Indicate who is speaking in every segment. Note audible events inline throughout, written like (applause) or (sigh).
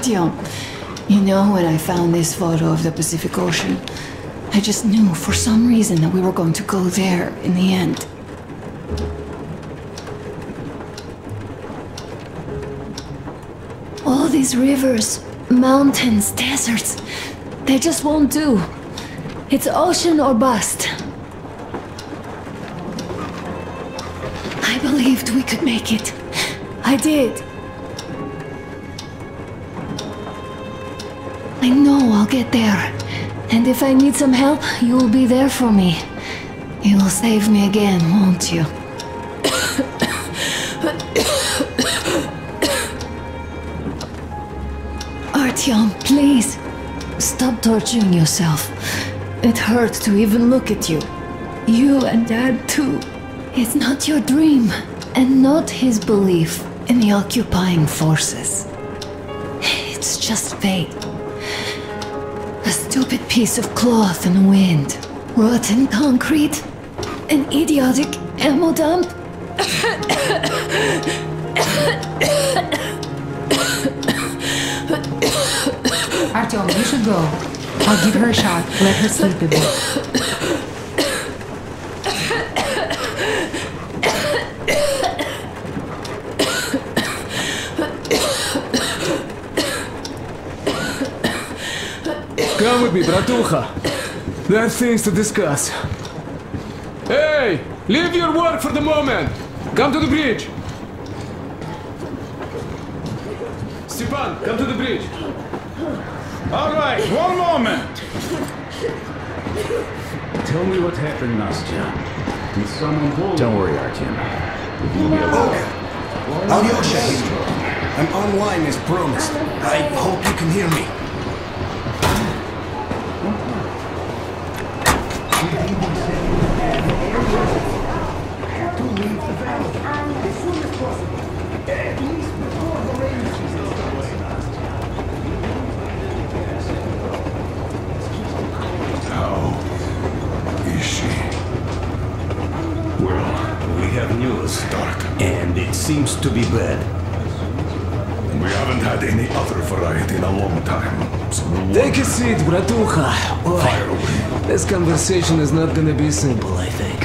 Speaker 1: Artyom, you know when I found this photo of the Pacific Ocean, I just knew for some reason that we were going to go there in the end. All these rivers, mountains, deserts, they just won't do. It's ocean or bust. I believed we could make it. I did. I know I'll get there. And if I need some help, you'll be there for me. You'll save me again, won't you? (coughs) Artyom, please. Stop torturing yourself. It hurts to even look at you. You and Dad, too. It's not your dream, and not his belief in the occupying forces. It's just fate. Piece of cloth in the wind. Rotten concrete. An idiotic ammo dump.
Speaker 2: Artyom, you should go. I'll give her a shot. Let her sleep a bit.
Speaker 3: Come with me, bratucha. There are things to discuss. Hey! Leave your work for the moment! Come to the bridge! Stepan, come to the bridge!
Speaker 4: All right, one moment.
Speaker 5: Tell me what happened, Nastya. Did someone hold
Speaker 6: Don't worry, Artyom.
Speaker 7: Olga, Alyosha here. I'm online as promised. I hope you can hear me.
Speaker 4: Is she? Well, we have news, Start.
Speaker 8: And it seems to be bad.
Speaker 4: We haven't had any other variety in a long time. So we'll
Speaker 3: Take a seat, bratucha.
Speaker 4: fire away.
Speaker 3: This conversation is not gonna be simple, I think.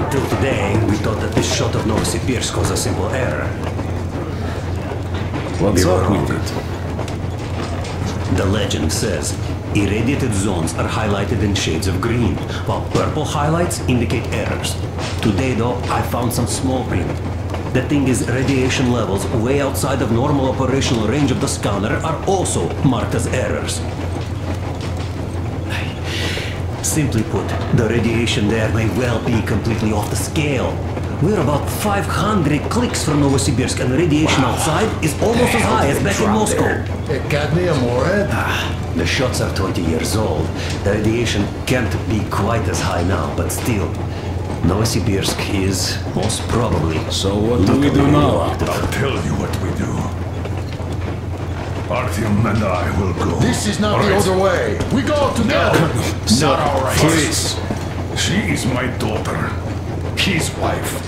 Speaker 8: Until today, we thought that this shot of Novosibirsk was a simple error.
Speaker 6: What's
Speaker 8: We were
Speaker 6: up
Speaker 8: wrong.
Speaker 6: with it?
Speaker 8: The legend says irradiated zones are highlighted in shades of green, while purple highlights indicate errors. Today, though, I found some small print. The thing is, radiation levels way outside of normal operational range of the scanner are also marked as errors. Simply put, the radiation there may well be completely off the scale. We're about 500 clicks from Novosibirsk, and the radiation outside is almost as high as back in Moscow.
Speaker 6: Cadmium warhead?
Speaker 8: The shots are 20 years old. The radiation can't be quite as high now, but still. Novosibirsk is most probably.
Speaker 6: So what do we do now?
Speaker 4: I'll tell you what we do. Artyom and I will go.
Speaker 6: This is not
Speaker 4: All
Speaker 6: the
Speaker 4: right?
Speaker 6: other way. We go together.
Speaker 4: Not all right. Please. She is my daughter. His wife.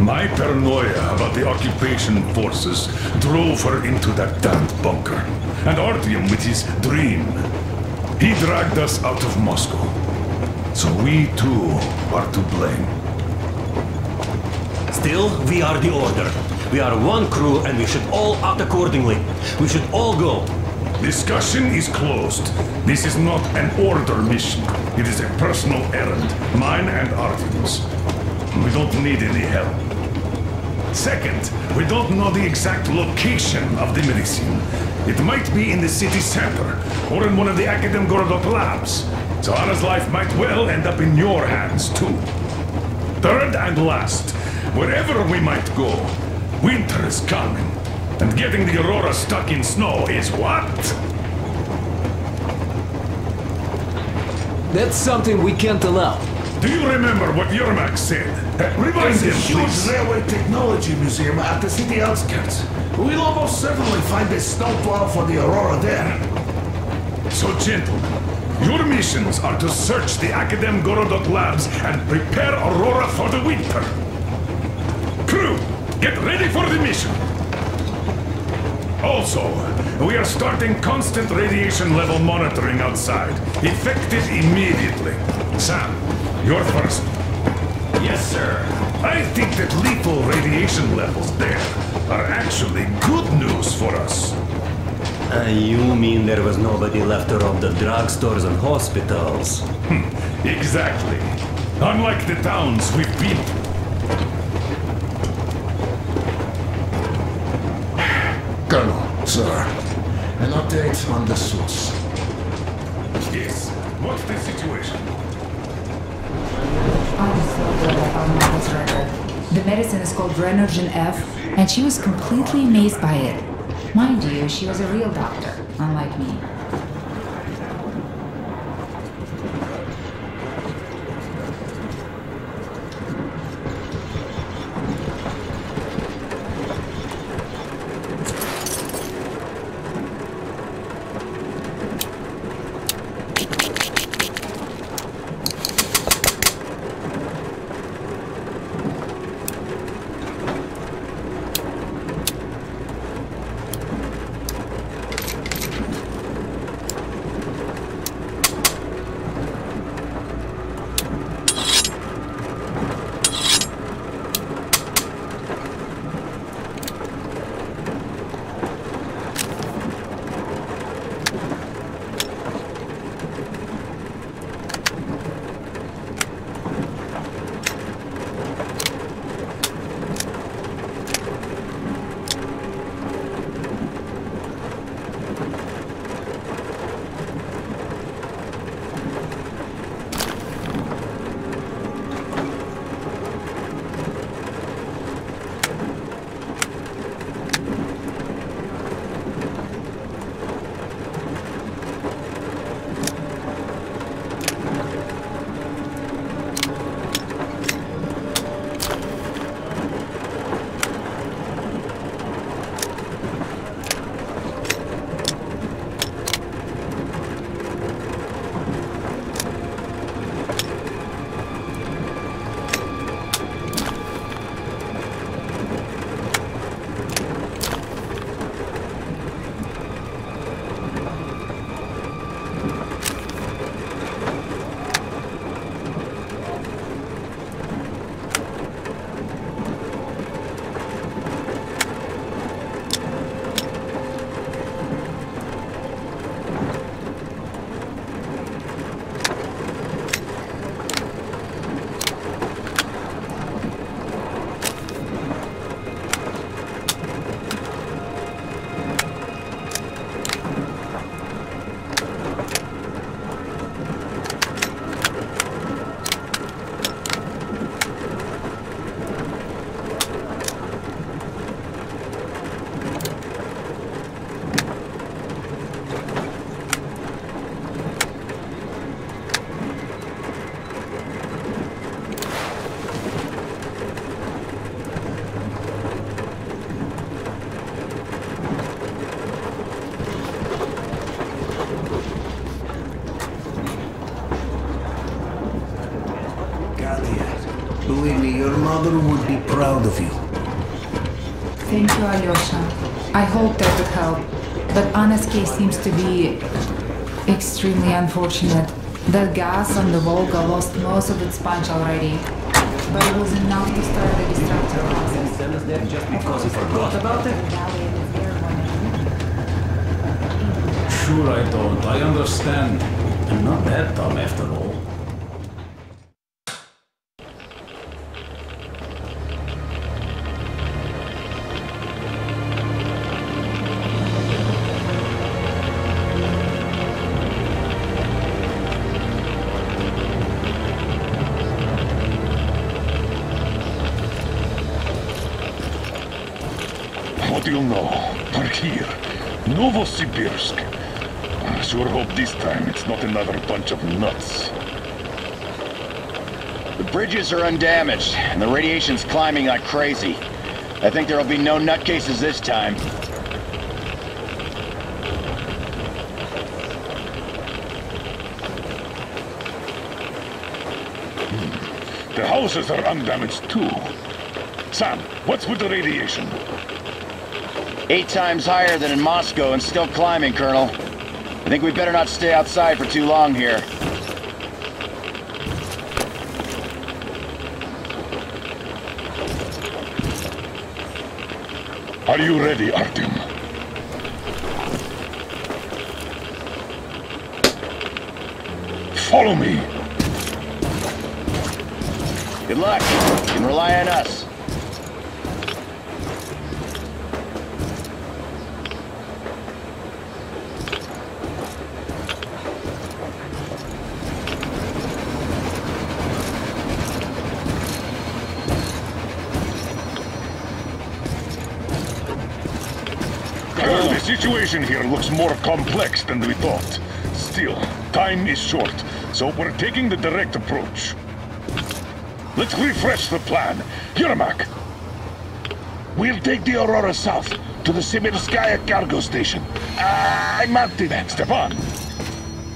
Speaker 4: My paranoia about the occupation forces drove her into that damned bunker. And Artyom with his dream. He dragged us out of Moscow. So we too are to blame.
Speaker 8: Still, we are the order. We are one crew and we should all act accordingly. We should all go.
Speaker 4: Discussion is closed. This is not an order mission. It is a personal errand, mine and Artyom's. We don't need any help. Second, we don't know the exact location of the medicine. It might be in the city center, or in one of the Akademgorodok labs. So Anna's life might well end up in your hands, too. Third and last, wherever we might go, winter is coming. And getting the Aurora stuck in snow is what?
Speaker 3: That's something we can't allow.
Speaker 4: Do you remember what Yermak said? Remind
Speaker 9: There's a
Speaker 4: him,
Speaker 9: huge
Speaker 4: please.
Speaker 9: railway technology museum at the city outskirts. We'll almost certainly find a snowplow for the Aurora there.
Speaker 4: So, gentlemen, your missions are to search the Akademgorodok labs and prepare Aurora for the winter. Crew, get ready for the mission. Also, we are starting constant radiation level monitoring outside. Effective immediately. Sam, you're first.
Speaker 6: Yes, sir.
Speaker 4: I think that lethal radiation levels there are actually good news for us.
Speaker 8: Uh, you mean there was nobody left to rob the drugstores and hospitals?
Speaker 4: Exactly. Unlike the towns we've been to.
Speaker 6: Colonel, sir. An update on the source.
Speaker 4: Yes. What's the situation?
Speaker 2: I'm so glad I found Michael's record. The medicine is called Renergen F, and she was completely amazed by it. Mind you, she was a real doctor, unlike me.
Speaker 7: Your mother would be proud of you.
Speaker 2: Thank you, Alyosha. I hope that would help. But Anna's case seems to be extremely unfortunate. That gas on the Volga lost most of its punch already. But it was enough to start the destructor process.
Speaker 8: Send us there just because he forgot about it?
Speaker 5: Sure I don't. I understand. I'm not that dumb after all.
Speaker 4: We're here. Novosibirsk. I sure hope this time it's not another bunch of nuts.
Speaker 10: The bridges are undamaged, and the radiation's climbing like crazy. I think there'll be no nutcases this time. Hmm.
Speaker 4: The houses are undamaged too. Sam, what's with the radiation?
Speaker 10: Eight times higher than in Moscow and still climbing, Colonel. I think we better not stay outside for too long here.
Speaker 4: Are you ready, Artyom? Follow me.
Speaker 10: Good luck. You can rely on us.
Speaker 4: Colonel, the situation here looks more complex than we thought. Still, time is short, so we're taking the direct approach. Let's refresh the plan. Yermak!
Speaker 9: We'll take the Aurora south to the Simirskaya cargo station. I'm Martin.
Speaker 4: Stepan!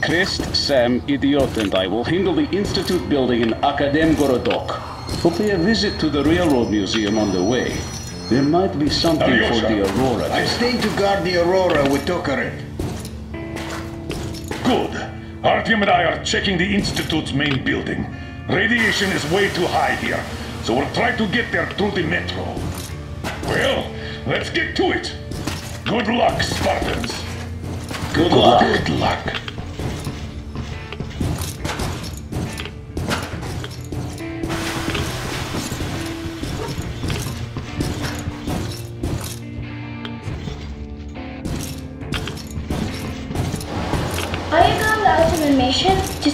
Speaker 5: Krest, Sam, Idiot, and I will handle the Institute building in Akademgorodok. We'll pay a visit to the Railroad Museum on the way. There might be something for the Aurora.
Speaker 7: I
Speaker 5: there.
Speaker 7: stayed to guard the Aurora with Tokarev.
Speaker 4: Good. Artyom and I are checking the Institute's main building. Radiation is way too high here, so we'll try to get there through the metro. Well, let's get to it. Good luck, Spartans.
Speaker 5: Good luck.
Speaker 4: Good luck.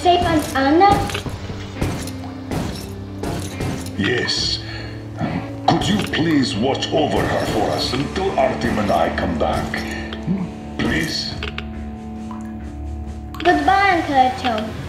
Speaker 11: Save Aunt Anna?
Speaker 4: Yes. Could you please watch over her for us until Artyom and I come back? Please?
Speaker 11: Goodbye, Uncle Artyom.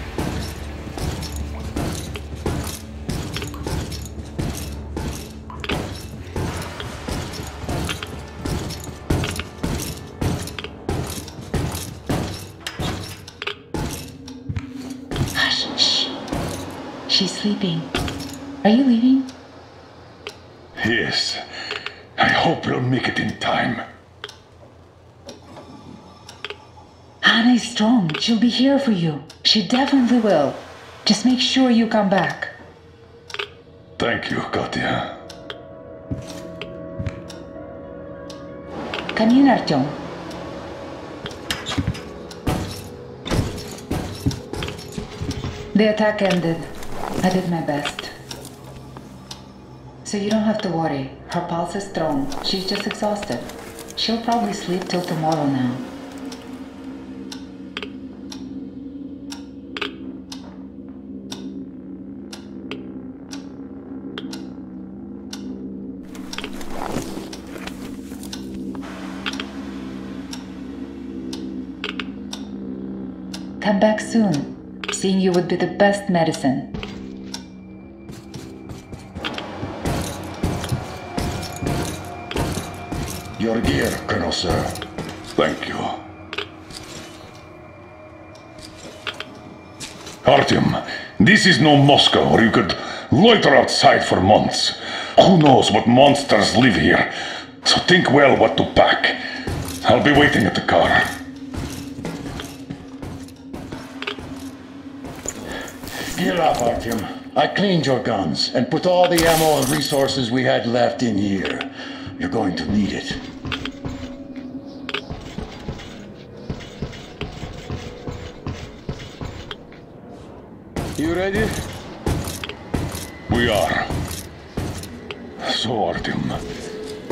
Speaker 4: It in time.
Speaker 2: Anna is strong. She'll be here for you. She definitely will. Just make sure you come back.
Speaker 4: Thank you, Katya.
Speaker 2: Come in, Artyom. The attack ended. I did my best. So you don't have to worry. Her pulse is strong. She's just exhausted. She'll probably sleep till tomorrow now. Come back soon. Seeing you would be the best medicine.
Speaker 7: Your gear, Colonel Sir.
Speaker 4: Thank you. Artyom, this is no Moscow where you could loiter outside for months. Who knows what monsters live here? So think well what to pack. I'll be waiting at the car.
Speaker 7: Gear up, Artyom. I cleaned your guns and put all the ammo and resources we had left in here. You're going to need it.
Speaker 3: You ready?
Speaker 4: We are. So, Artyom,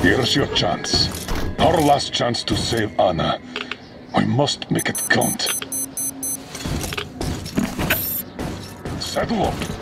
Speaker 4: here's your chance. Our last chance to save Anna. We must make it count. Saddle up.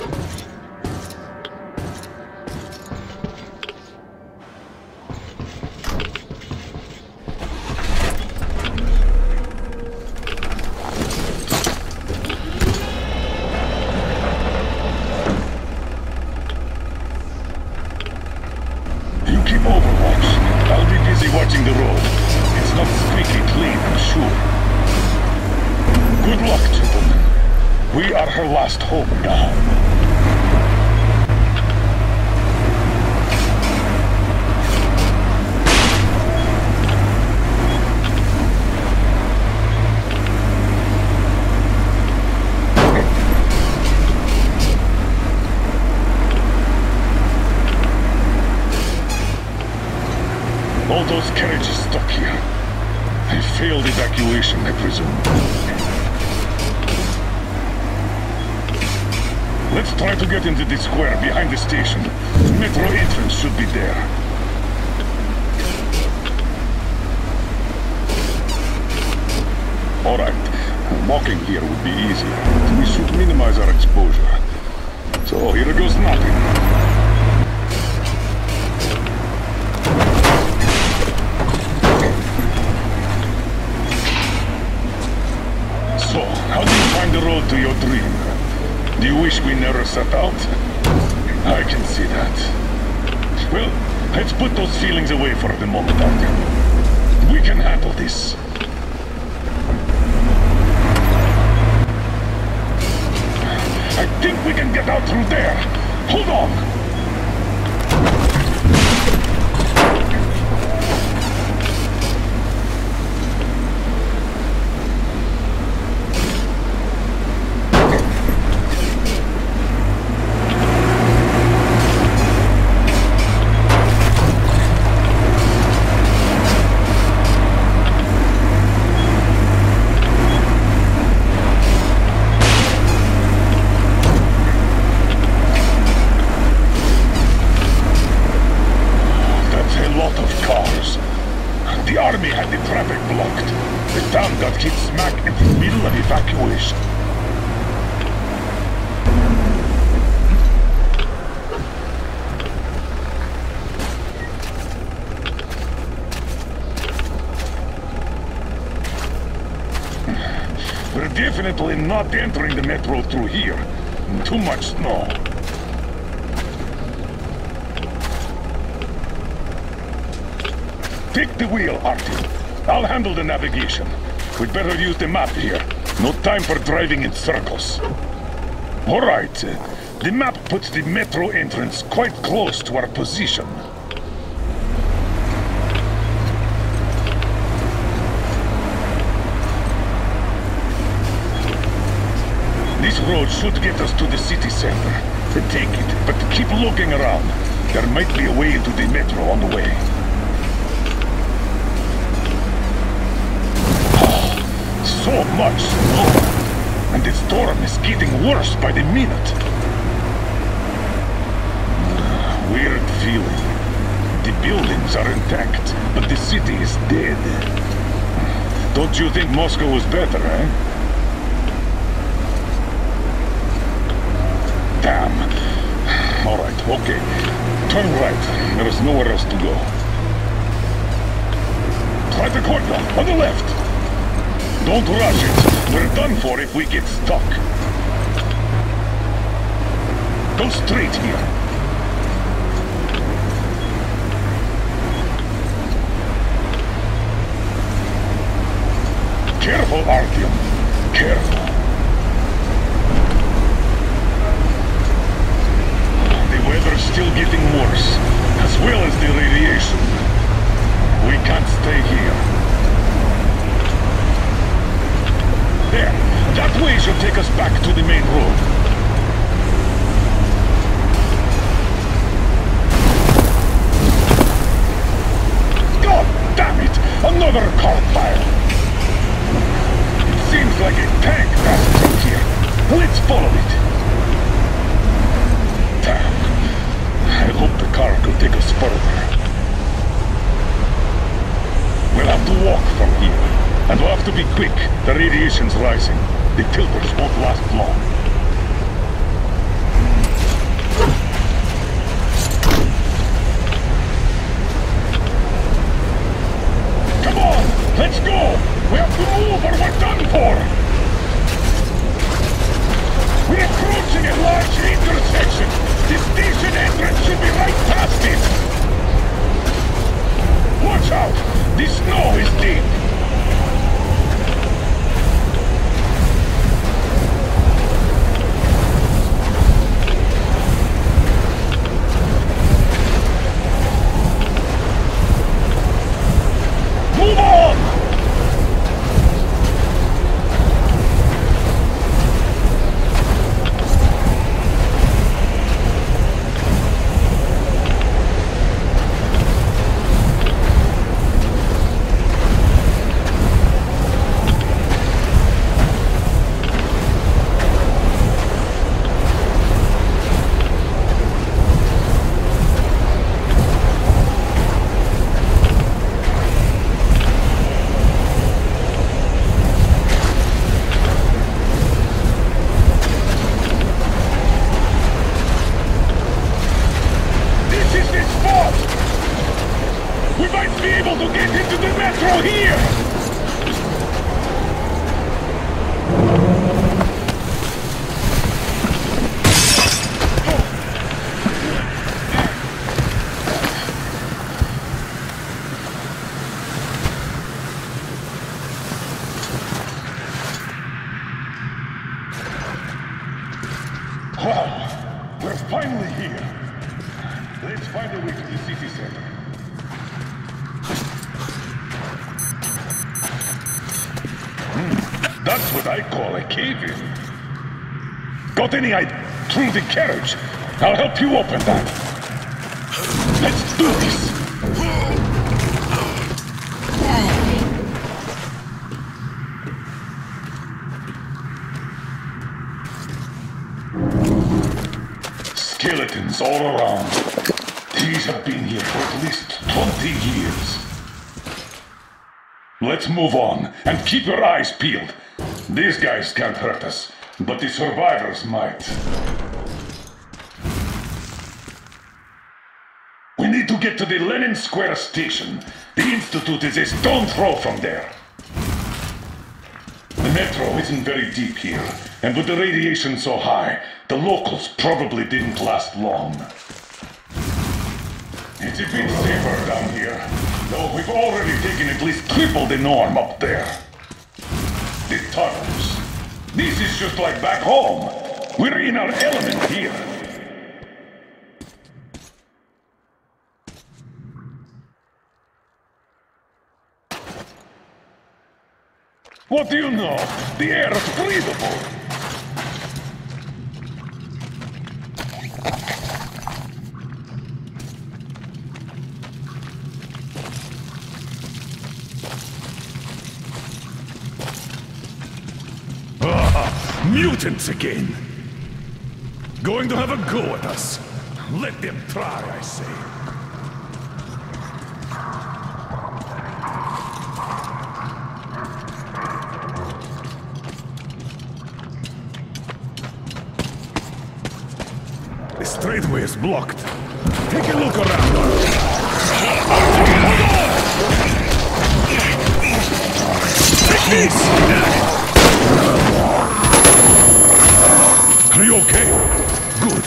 Speaker 4: Wish we never set out? I can see that. Well, let's put those feelings away for the moment, Artyom. We can handle this. I think we can get out through there. Hold on. Not entering the metro through here. Too much snow. Take the wheel, Artyom. I'll handle the navigation. We'd better use the map here. No time for driving in circles. All right. The map puts the metro entrance quite close to our position. This road should get us to the city center. Take it, but keep looking around. There might be a way into the metro on the way. (sighs) So much snow! And the storm is getting worse by the minute. (sighs) Weird feeling. The buildings are intact, but the city is dead. (sighs) Don't you think Moscow was better, eh? Damn. All right, okay. Turn right. There is nowhere else to go. Try the corner, on the left. Don't rush it. We're done for if we get stuck. Go straight here. Careful, Artyom. Careful. The weather's still getting worse, as well as the radiation. We can't stay here. There. That way should take us back to the main road. God damn it! Another car fire! It seems like a tank passed through here. Let's follow it. I hope the car could take us further. We'll have to walk from here. And we'll have to be quick. The radiation's rising. The tilters won't last long. Come on! Let's go! We have to move or we're done for! We're approaching a large intersection! The station entrance should be right past it! Watch out! The snow is deep! Carriage. I'll help you open that. Let's do this. Skeletons all around. These have been here for at least 20 years. Let's move on and keep your eyes peeled. These guys can't hurt us, but the survivors might. We need to the Lenin Square station. The Institute is a stone throw from there. The metro isn't very deep here, and with the radiation so high, the locals probably didn't last long. It's a bit safer down here, though we've already taken at least triple the norm up there. The tunnels. This is just like back home. We're in our element here. What do you know? The air is breathable. Ah, mutants again. Going to have a go at us. Let them try, I say. The straightway is blocked. Take a look around. Are you okay? Good.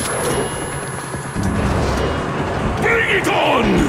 Speaker 4: Bring it on!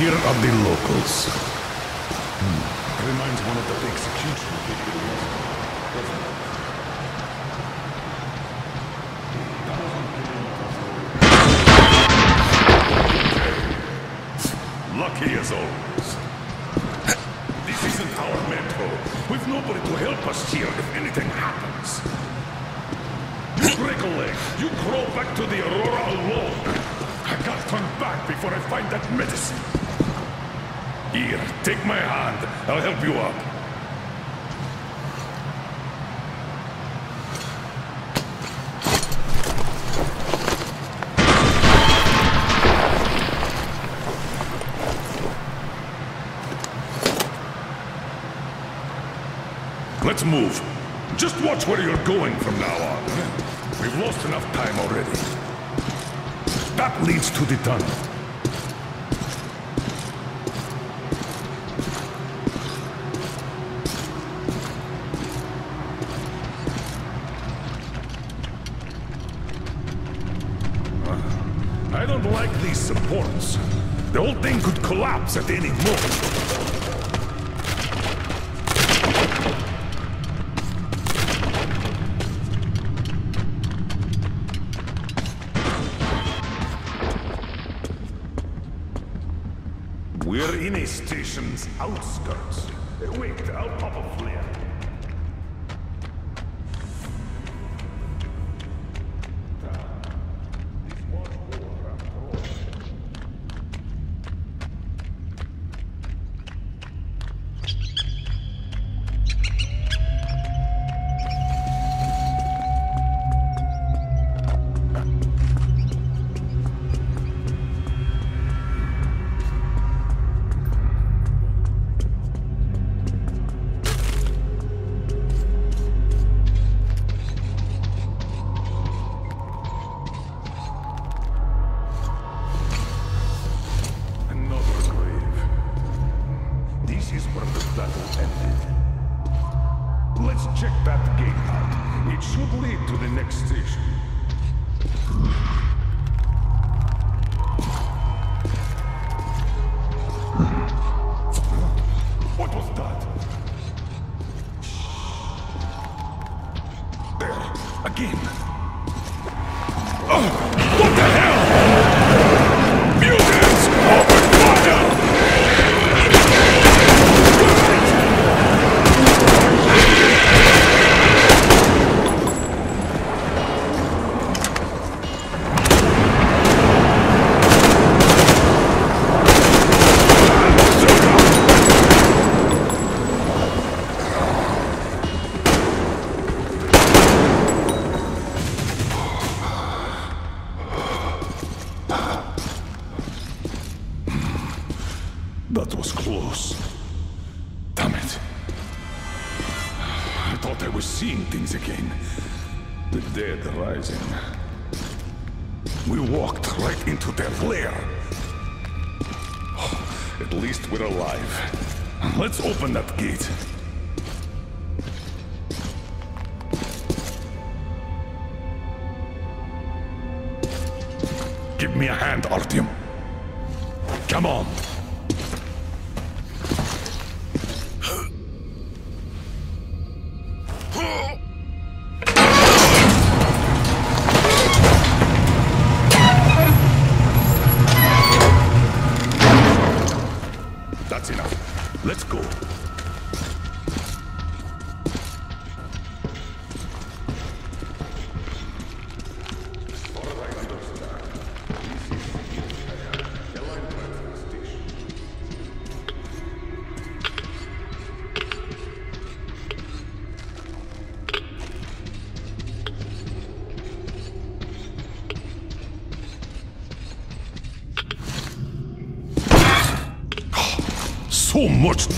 Speaker 4: here
Speaker 12: are
Speaker 4: the locals. Let's move. Just watch where you're going from now on. We've lost enough time already. That leads to the tunnel. I don't like these supports. The whole thing could collapse at any moment. is out. Too much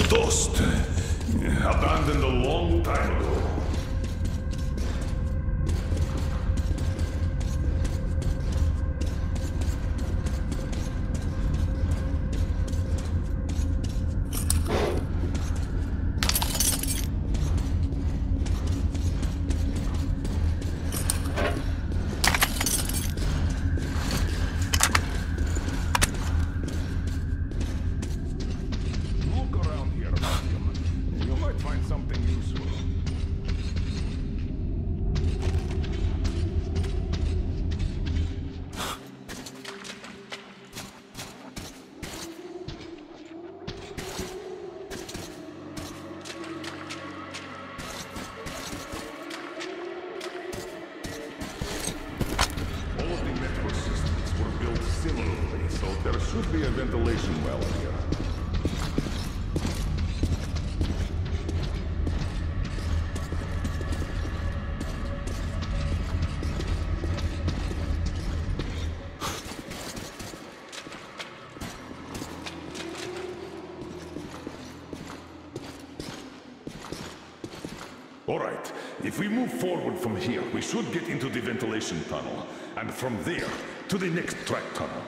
Speaker 4: Alright, if we move forward from here, we should get into the ventilation tunnel. And from there, to the next track tunnel.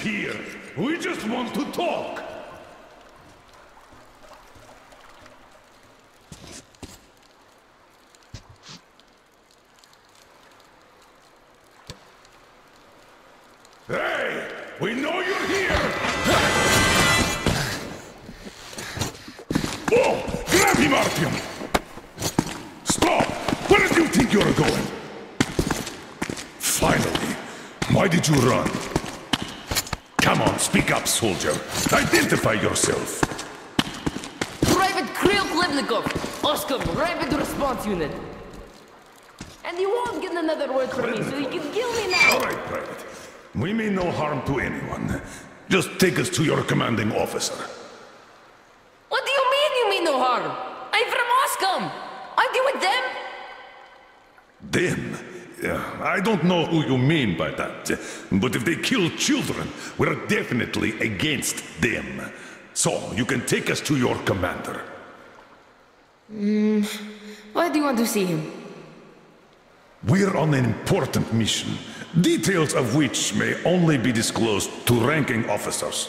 Speaker 4: Fear. We just want to talk. Hey! We know you're here! Whoa! Grab him, Artyom! Stop! Where do you think you're going? Finally! Why did you run? Come on, speak up, soldier. Identify yourself.
Speaker 13: Private Kryl Klebnikov, Oskam, Rapid Response Unit. And you won't get another word from me, so you can kill me now.
Speaker 4: All right, Private. We mean no harm to anyone. Just take us to your commanding officer.
Speaker 13: What do you mean you mean no harm? I'm from Oskam. Aren't you with them?
Speaker 4: Them? Yeah, I don't know who you mean by that. But if they kill children, we're definitely against them. So, you can take us to your commander.
Speaker 13: Hmm. Why do you want to see him?
Speaker 4: We're on an important mission, details of which may only be disclosed to ranking officers.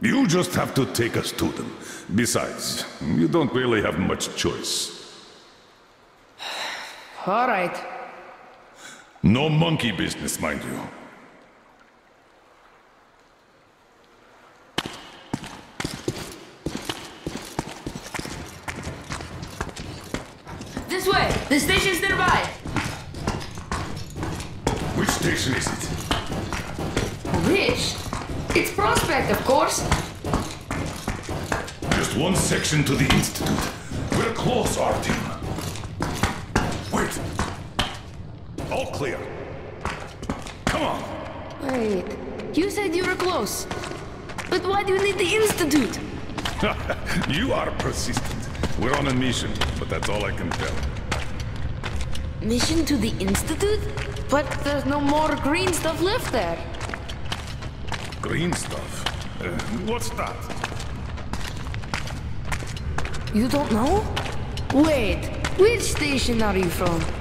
Speaker 4: You just have to take us to them. Besides, you don't really have much choice.
Speaker 13: All right.
Speaker 4: No monkey business, mind you.
Speaker 13: This way. The station's nearby.
Speaker 4: Which station is it?
Speaker 13: Which? It's Prospect, of course.
Speaker 4: Just one section to the Institute. We're close, our team. Wait. All clear. Come on.
Speaker 13: Wait. You said you were close. But why do you need the Institute? (laughs)
Speaker 4: you are persistent. We're on a mission, but that's all I can tell.
Speaker 13: Mission to the Institute? But there's no more green stuff left there.
Speaker 4: Green stuff? Uh, what's that?
Speaker 13: You don't know? Wait, which station are you from?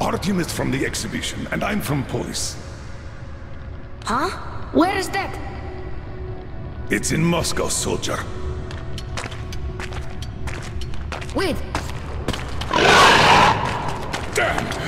Speaker 4: Artyom is from the exhibition, and I'm from Polis.
Speaker 13: Huh? Where is that?
Speaker 4: It's in Moscow, soldier.
Speaker 13: Wait,
Speaker 4: Damn!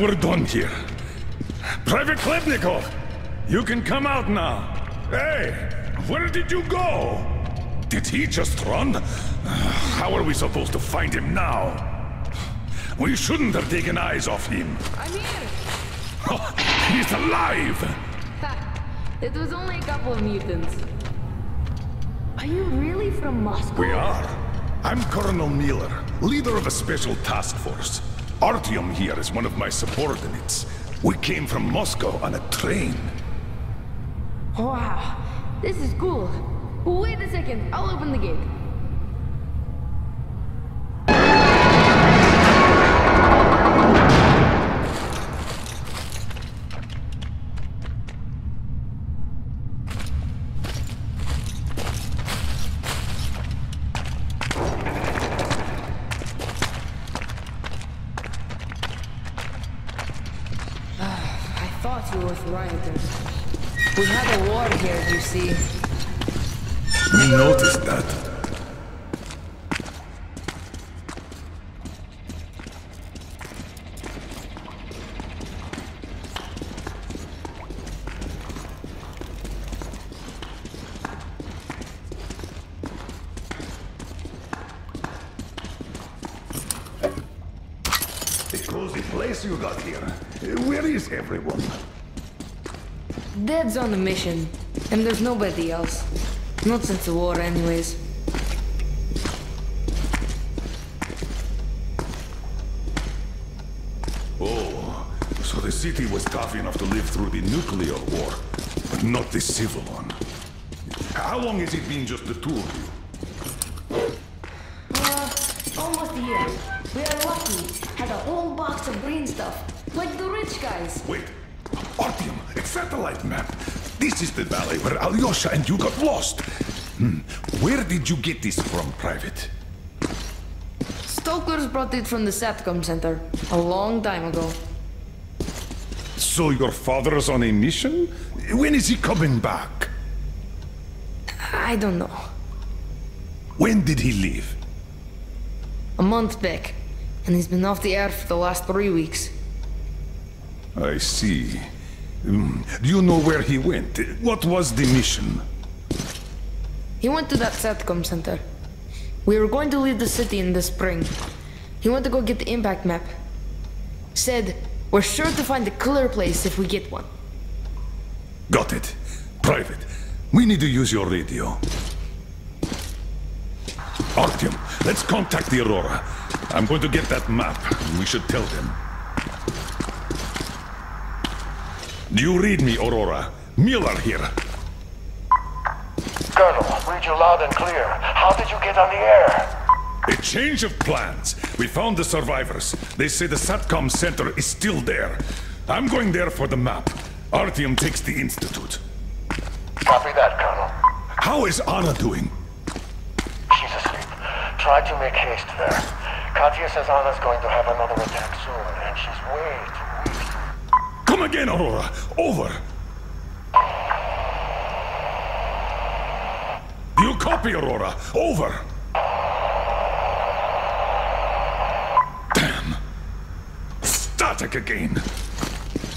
Speaker 4: Like old times! And we're done here. Private Klebnikov! You can come out now. Hey, where did you go? Did he just run? How are we supposed to find him now? We shouldn't have taken eyes off him.
Speaker 13: I'm here!
Speaker 4: Oh, he's alive!
Speaker 13: Ha! It was only a couple of mutants. Are you really from Moscow?
Speaker 4: We are. I'm Colonel Miller, leader of a special task force. Artyom here is one of my subordinates. We came from Moscow on a train.
Speaker 13: Wow, this is cool. Wait a second, I'll open the gate. On a mission, and there's nobody else. Not since the war, anyways.
Speaker 4: Oh, so the city was tough enough to live through the nuclear war, but not the civil one. How long has it been just the two of you?
Speaker 13: Uh, almost a year. We are lucky. Had a whole box of green stuff, like the rich guys.
Speaker 4: Wait, Artyom, a satellite map. This is the valley where Alyosha and you got lost. Hmm. Where did you get this from, Private?
Speaker 13: Stokers brought it from the Satcom Center a long time ago.
Speaker 4: So your father's on a mission? When is he coming back?
Speaker 13: I don't know.
Speaker 4: When did he leave?
Speaker 13: A month back, and he's been off the air for the last three weeks.
Speaker 4: I see. Hmm. Do you know where he went? What was the mission?
Speaker 13: He went to that Satcom Center. We were going to leave the city in the spring. He went to go get the impact map. Said, we're sure to find a clear place if we get one.
Speaker 4: Got it. Private, we need to use your radio. Artyom, let's contact the Aurora. I'm going to get that map. We should tell them. Do you read me, Aurora? Miller here.
Speaker 9: Colonel, read you loud and clear. How did you get on the air?
Speaker 4: A change of plans. We found the survivors. They say the SATCOM center is still there. I'm going there for the map. Artyom takes the Institute.
Speaker 9: Copy that, Colonel.
Speaker 4: How is Anna doing?
Speaker 9: She's asleep. Try to make haste there. Katya says Anna's going to have another attack soon, and she's way too.
Speaker 4: Come again, Aurora. Over. You copy, Aurora? Over. Damn. Static again.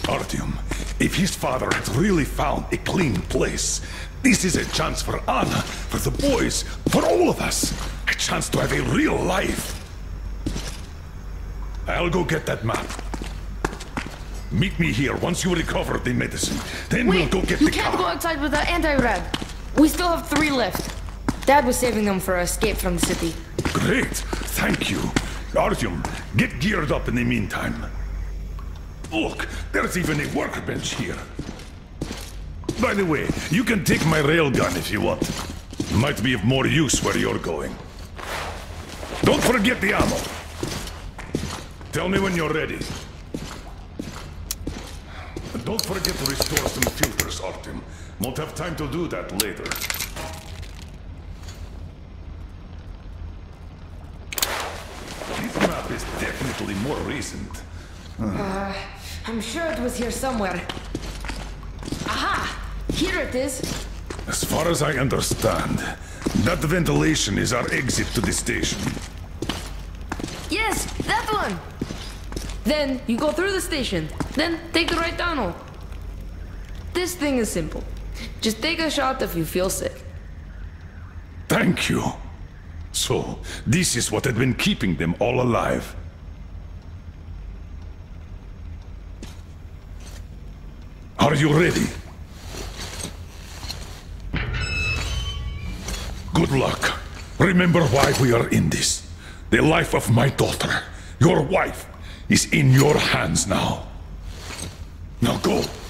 Speaker 4: Artyom, if his father had really found a clean place, this is a chance for Anna, for the boys, for all of us. A chance to have a real life. I'll go get that map. Meet me here once you recover the medicine. Then we'll go get
Speaker 13: you
Speaker 4: the
Speaker 13: can't
Speaker 4: car.
Speaker 13: go outside without anti-rad. We still have three left. Dad was saving them for our escape from the city.
Speaker 4: Great, thank you. Artyom, get geared up in the meantime. Look, there's even a workbench here. By the way, you can take my railgun if you want. Might be of more use where you're going. Don't forget the ammo. Tell me when you're ready. Don't forget to restore some filters, Artyom. Won't have time to do that later. This map is definitely more recent.
Speaker 13: Uh, I'm sure it was here somewhere. Aha! Here it is.
Speaker 4: As far as I understand, that ventilation is our exit to the station.
Speaker 13: Yes, that one! Then you go through the station. Then take the right tunnel. This thing is simple. Just take a shot if you feel sick.
Speaker 4: Thank you. So, this is what had been keeping them all alive. Are you ready? Good luck. Remember why we are in this. The life of my daughter, your wife, is in your hands now. Now go.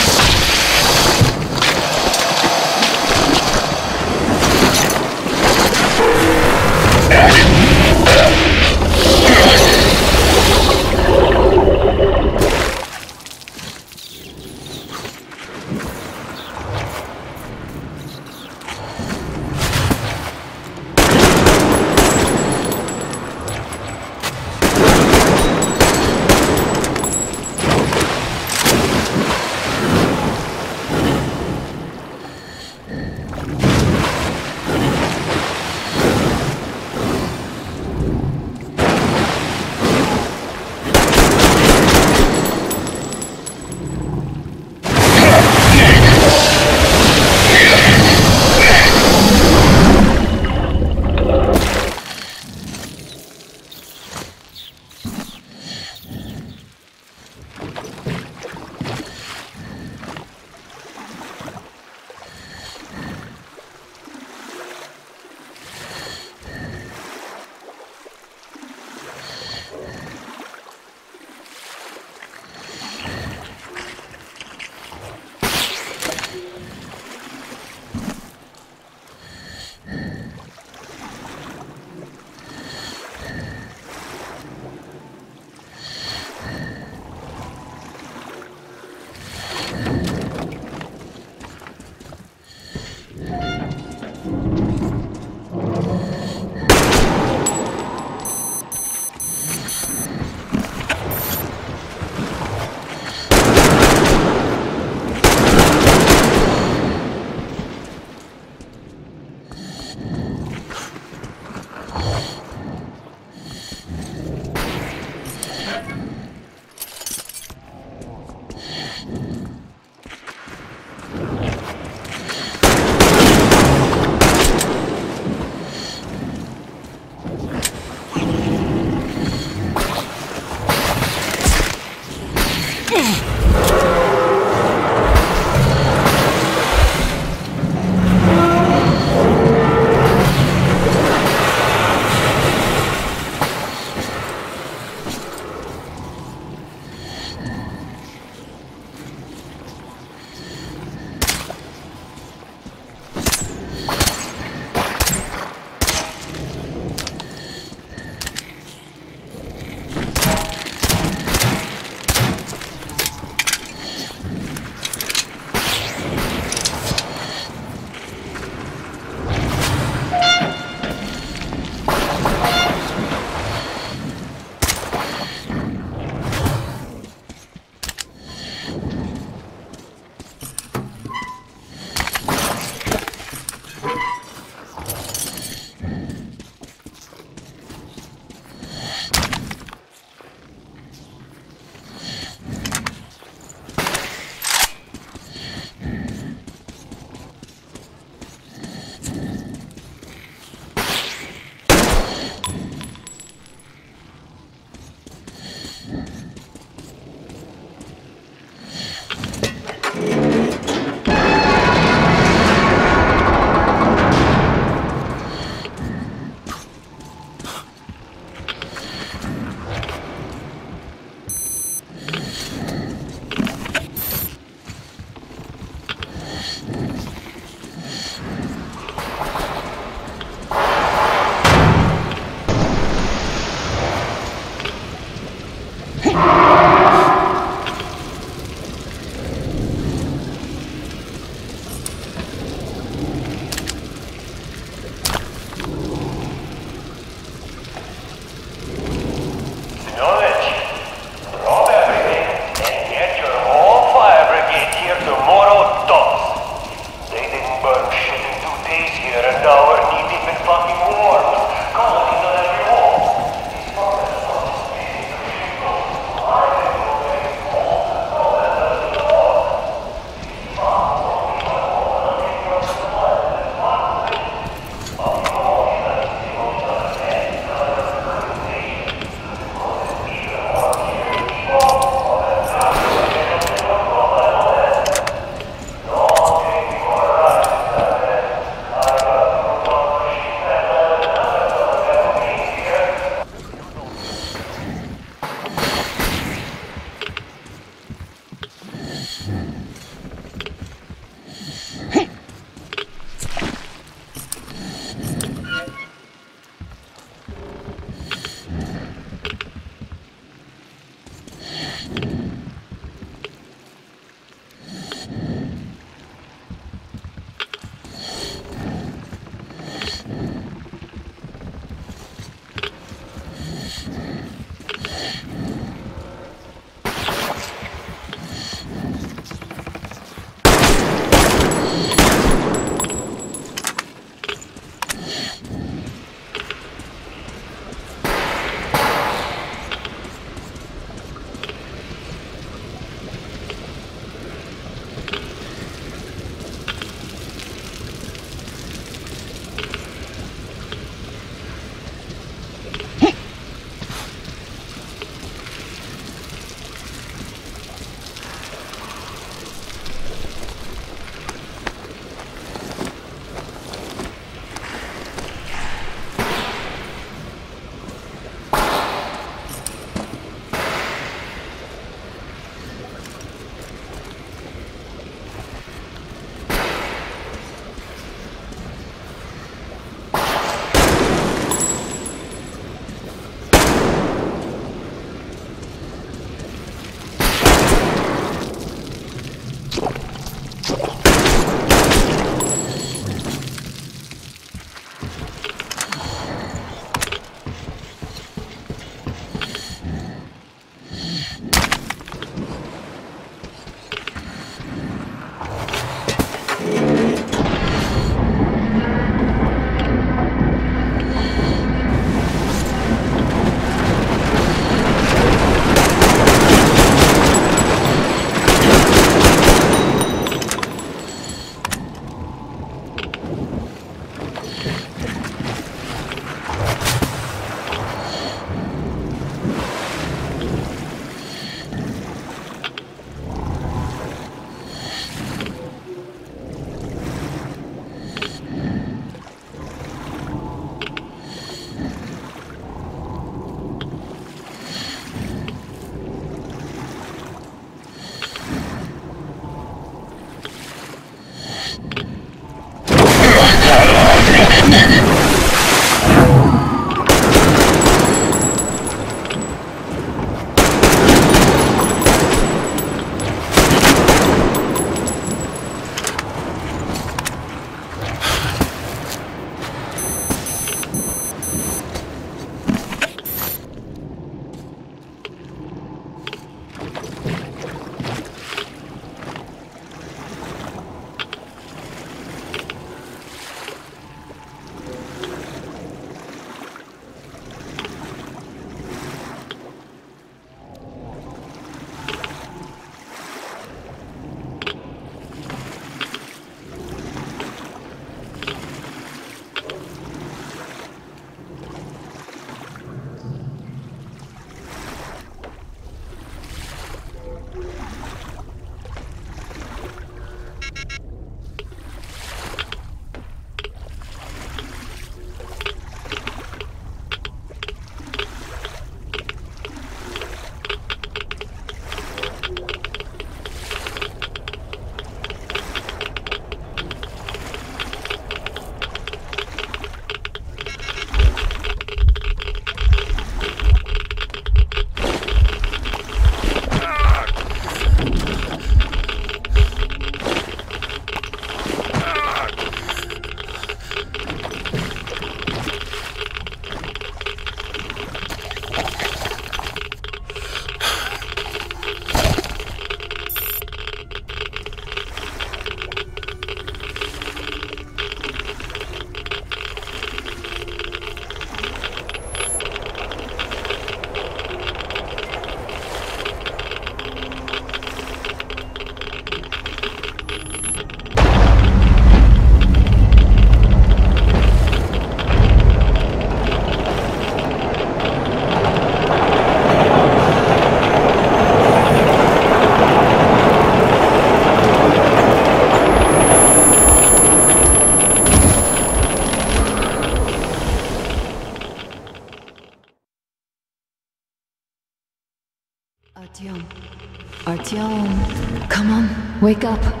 Speaker 14: Come on, wake up.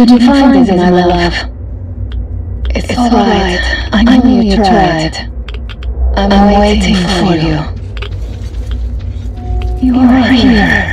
Speaker 15: You
Speaker 16: didn't
Speaker 17: find
Speaker 4: it, my love. It's alright. I know you tried. I'm waiting for you. You are here. So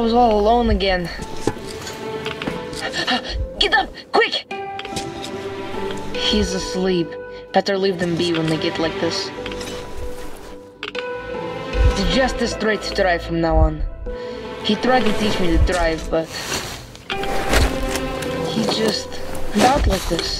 Speaker 13: was all alone again. Get up! Quick! He's asleep. Better leave them be when they get like this. It's just a straight drive from now on. He tried to teach me to drive, but he just not like this.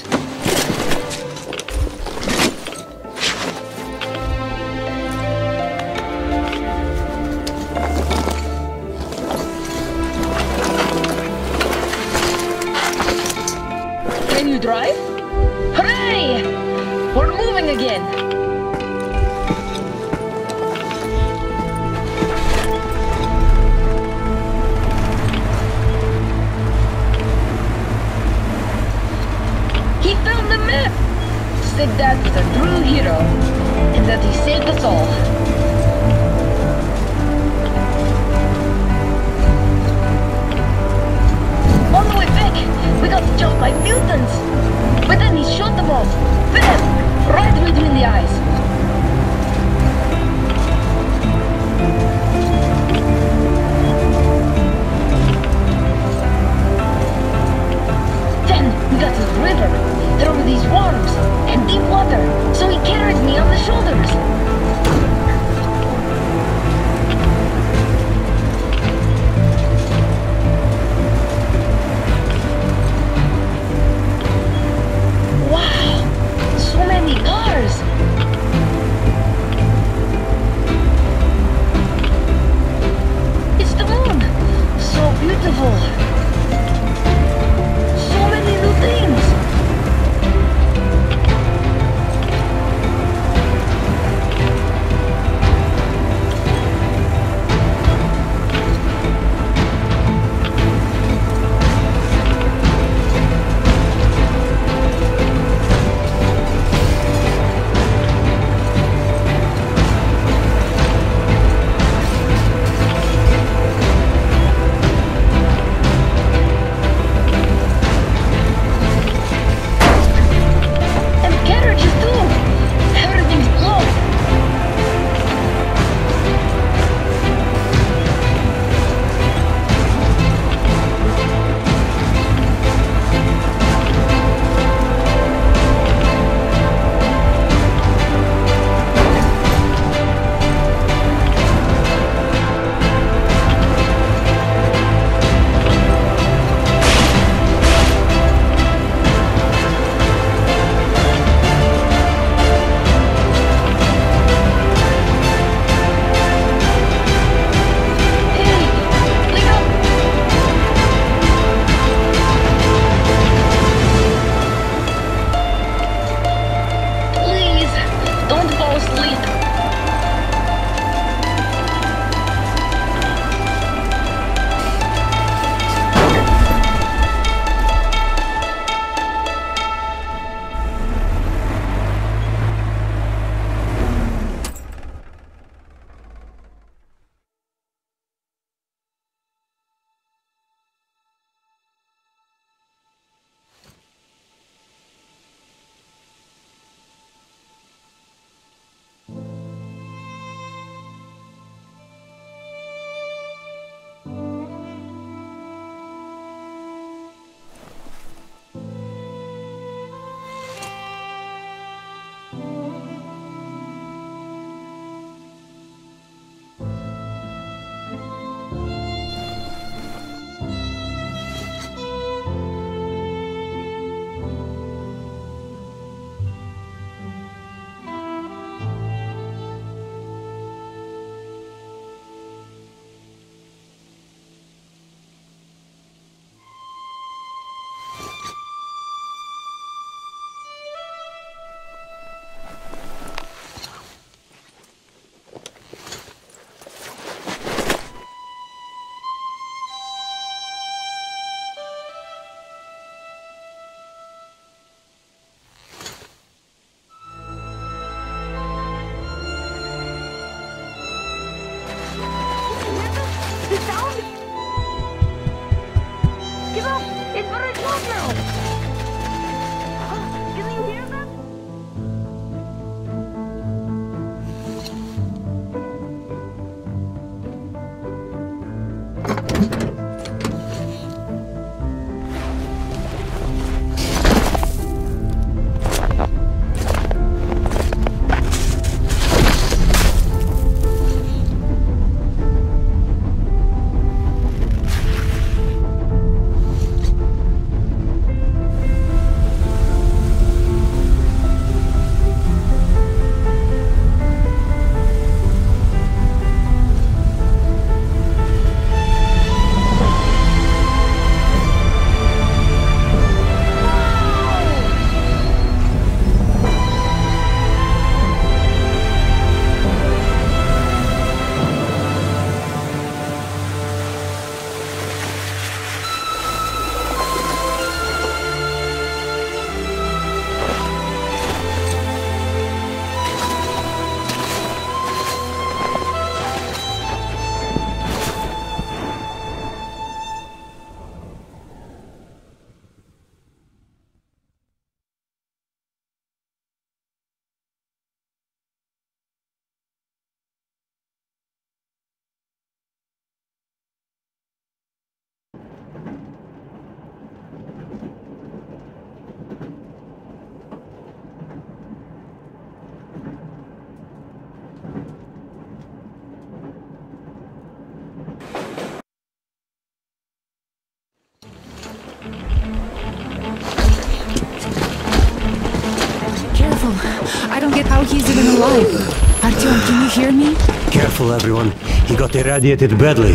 Speaker 2: Hear me?
Speaker 8: Careful, everyone. He got irradiated badly.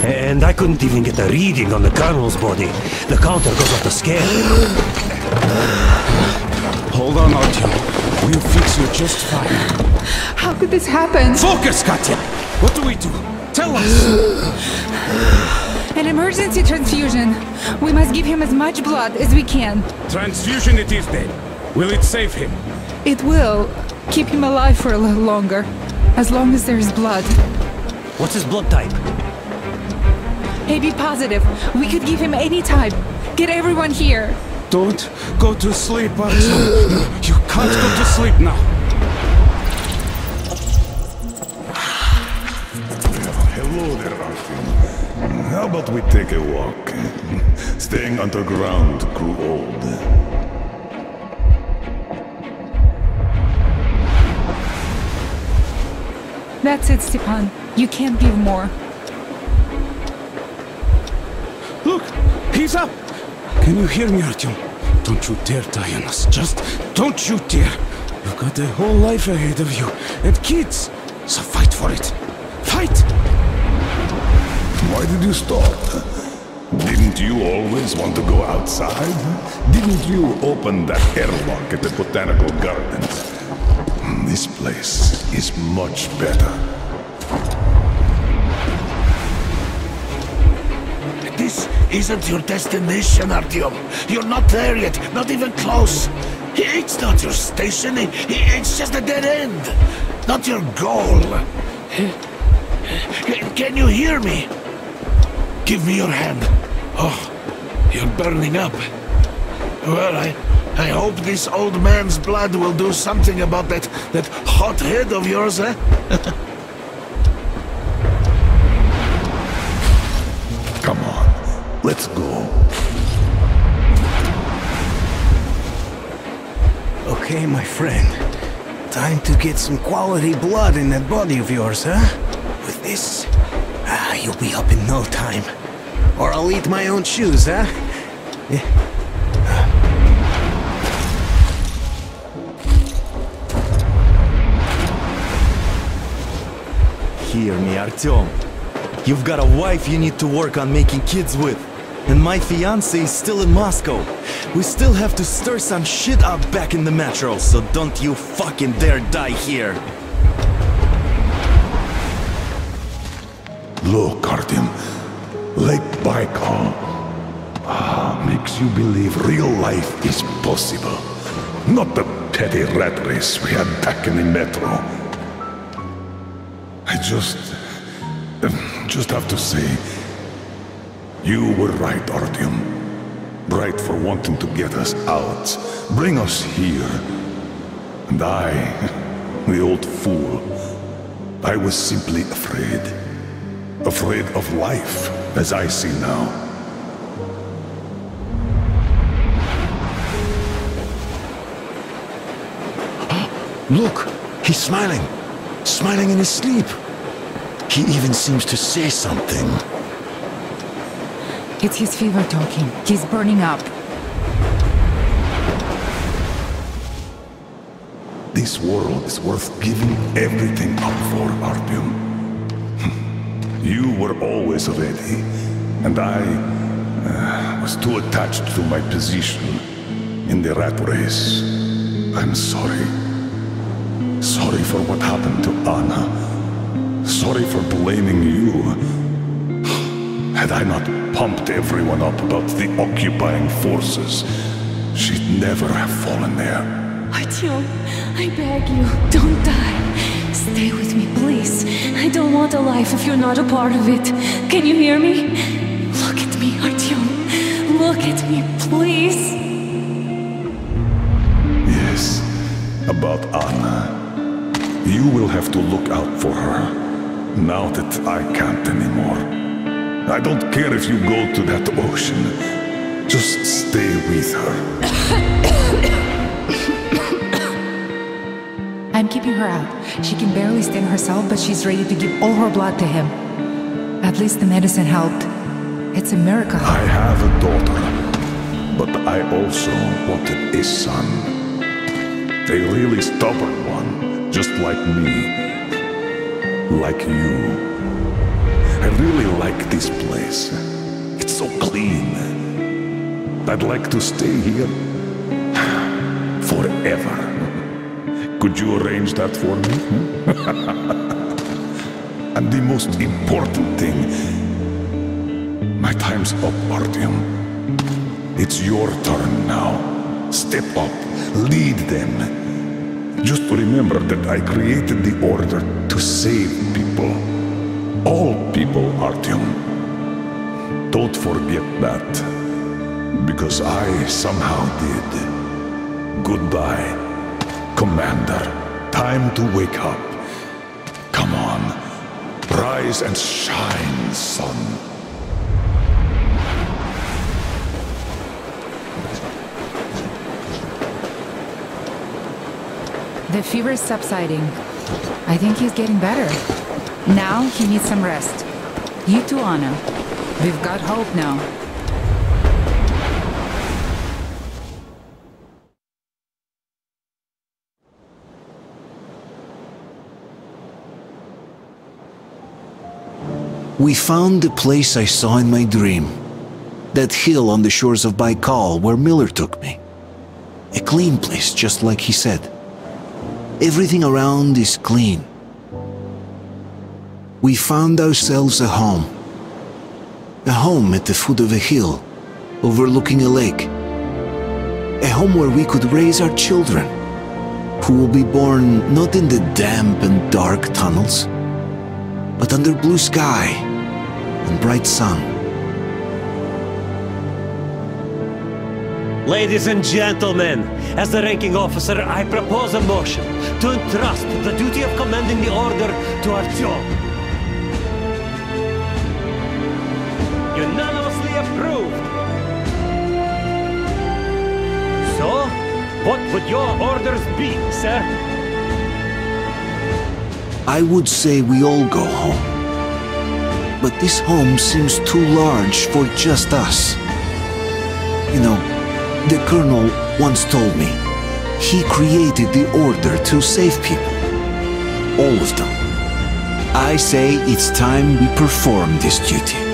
Speaker 8: And I couldn't even get a reading on the Colonel's body. The counter goes off the scale.
Speaker 3: Hold on, Artyom. We'll fix you just fine.
Speaker 2: How could this happen?
Speaker 3: Focus, Katya! What do we do? Tell us!
Speaker 2: An emergency transfusion. We must give him as much blood as we can.
Speaker 3: Transfusion it is then. Will it save him?
Speaker 2: It will keep him alive for a little longer. As long as there is blood.
Speaker 8: What's his blood type?
Speaker 2: AB positive. We could give him any type. Get everyone here.
Speaker 3: Don't go to sleep, Artyom. You can't go to sleep now.
Speaker 4: Hello there, Artyom. How about we take a walk? Staying underground grew old.
Speaker 2: That's it, Stepan. You can't give more.
Speaker 3: Look, he's up. Can you hear me, Artyom? Don't you dare die on us. Just don't you dare. You've got a whole life ahead of you. And kids. So fight for it. Fight!
Speaker 4: Why did you stop? Didn't you always want to go outside? Didn't you open that airlock at the Botanical Gardens? This place is much better.
Speaker 14: This isn't your destination, Artyom. You're not there yet, not even close. It's not your station, it's just a dead end. Not your goal. Can you hear me? Give me your hand. Oh, you're burning up. Well, I, I hope this old man's blood will do something about that, that hot head of yours, eh? (laughs)
Speaker 4: Come on, let's go.
Speaker 18: Okay, my friend. Time to get some quality blood in that body of yours, huh? With this, ah, you'll be up in no time. Or I'll eat my own shoes, huh? Yeah.
Speaker 19: Hear me, Artyom. You've got a wife you need to work on making kids with. And my fiance is still in Moscow. We still have to stir some shit up back in the metro, so don't you fucking dare die here.
Speaker 4: Look, Artyom. Lake Baikal ah, makes you believe real life is possible. Not the petty rat race we had back in the metro. Just... Um, just have to say... You were right, Artyom. Right for wanting to get us out. Bring us here. And I... the old fool... I was simply afraid. Afraid of life, as I see now.
Speaker 7: Look, he's smiling. Smiling in his sleep. He even seems to say something.
Speaker 2: It's his fever talking. He's burning up.
Speaker 4: This world is worth giving everything up for, Artyom. (laughs) You were always ready, and I uh, was too attached to my position in the rat race. I'm sorry. Sorry for what happened to Anna. Sorry for blaming you. Had I not pumped everyone up about the occupying forces, she'd never have fallen there.
Speaker 1: Artyom, I beg you, don't die. Stay with me, please. I don't want a life if you're not a part of it. Can you hear me? Look at me, Artyom. Look at me, please.
Speaker 4: Yes, about Anna. You will have to look out for her, now that I can't anymore. I don't care if you go to that ocean. Just stay with her.
Speaker 2: I'm keeping her out. She can barely stand herself, but she's ready to give all her blood to him. At least the medicine helped. It's a miracle.
Speaker 4: I have a daughter, but I also wanted a son. A really stubborn one, just like me. Like you. I really like this place. It's so clean. I'd like to stay here forever. Could you arrange that for me? (laughs) and the most important thing, my time's up, Artyom. It's your turn now. Step up, lead them. Just remember that I created the Order to save people. All people, Artyom. Don't forget that. Because I somehow did. Goodbye, Commander. Time to wake up. Come on. Rise and shine, son.
Speaker 2: The fever is subsiding. I think he's getting better. Now he needs some rest. You too, Anna. We've got hope now.
Speaker 18: We found the place I saw in my dream. That hill on the shores of Baikal where Miller took me. A clean place, just like he said. Everything around is clean. We found ourselves a home. A home at the foot of a hill, overlooking a lake. A home where we could raise our children, who will be born not in the damp and dark tunnels, but under blue sky and bright sun.
Speaker 8: Ladies and gentlemen, as the ranking officer, I propose a motion to entrust the duty of commanding the order to Artyom. Unanimously approved. So, what would your orders be, sir?
Speaker 18: I would say we all go home. But this home seems too large for just us. You know, the Colonel once told me he created the Order to save people. All of them. I say it's time we perform this duty.